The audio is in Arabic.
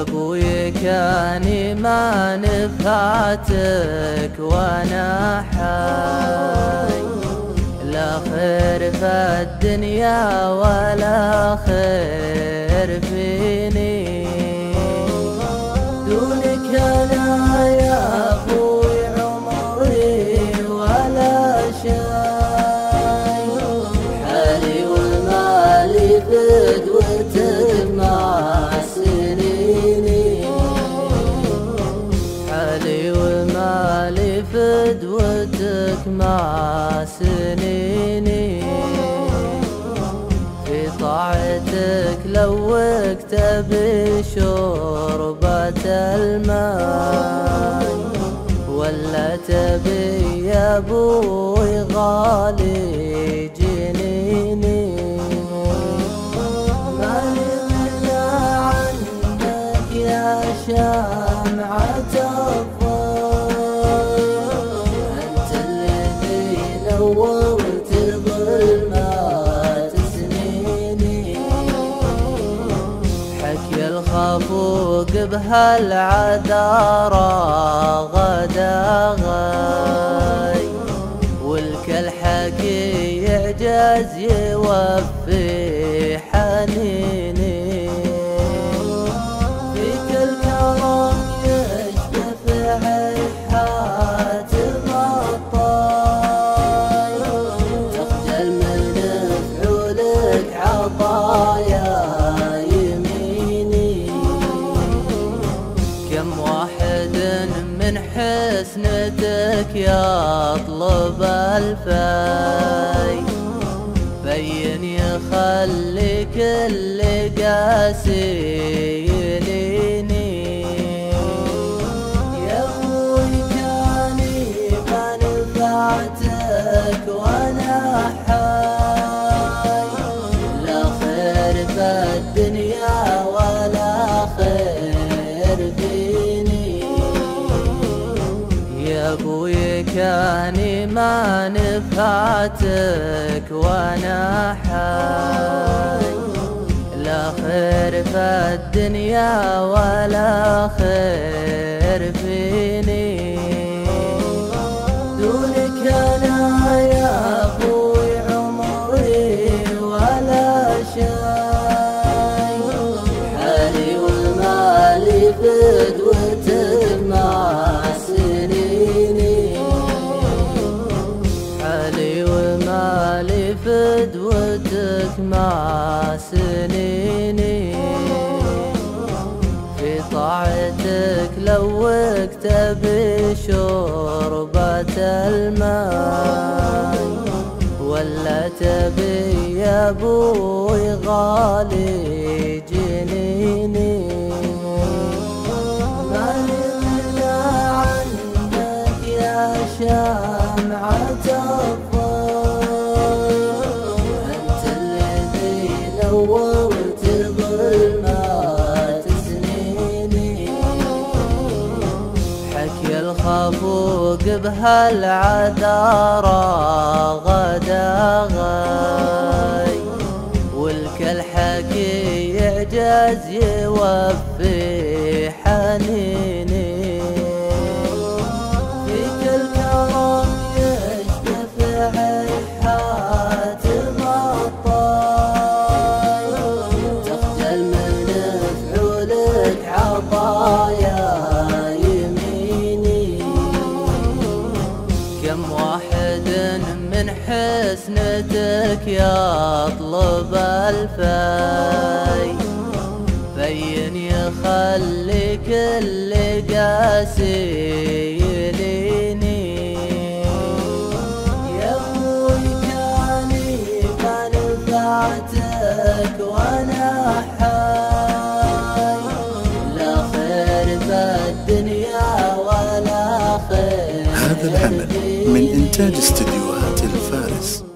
أبوي كاني ما نفاتك وأنا حي. لا خير في الدنيا ولا خير فيني. دونك أنا يا فدوتك مع سنيني. في طاعتك لوكت بشربة الماء. ولا تبي يا أبوي غالي جنيني. ما غنى عنك يا شامعة الخفوق بهالعذارى غدا غاي والكل حكي يعجز يوفي من حسنتك يطلب الفاي. بين يخلي كل قاسي يليني يا أبوي كاني ما كاني ما نفعتك وأنا حي. لا خير في الدنيا ولا خير مع سنيني في طاعتك لوكت بشربة الماء ولا تبي يا أبوي غالي جنيني الخفوق بهالعذارى كم واحد من حسنتك يطلب الفاي بين يخلي كل قاسي وأنا حي. لا خير ولا خير هذا العمل. من إنتاج استديوهات الفارس.